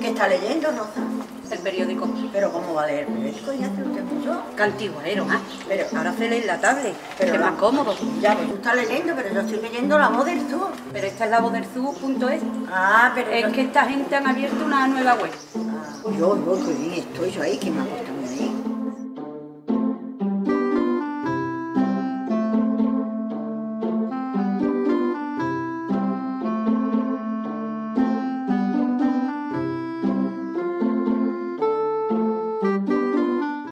¿Qué está leyendo, Rosa? El periódico. Pero ¿cómo va a leer el periódico? Ya hace usted mucho. Cantiguero, más. Pero Ahora se lee en la tablet, Pero que es la- más cómodo. Ya, pues tú estás leyendo, pero yo estoy leyendo La Voz del Sur. Pero esta es la voz del Sur.es. Ah, pero... Es yo- que esta gente han abierto una nueva web. Ah, yo, yo, qué bien estoy yo ahí, que me ha puesto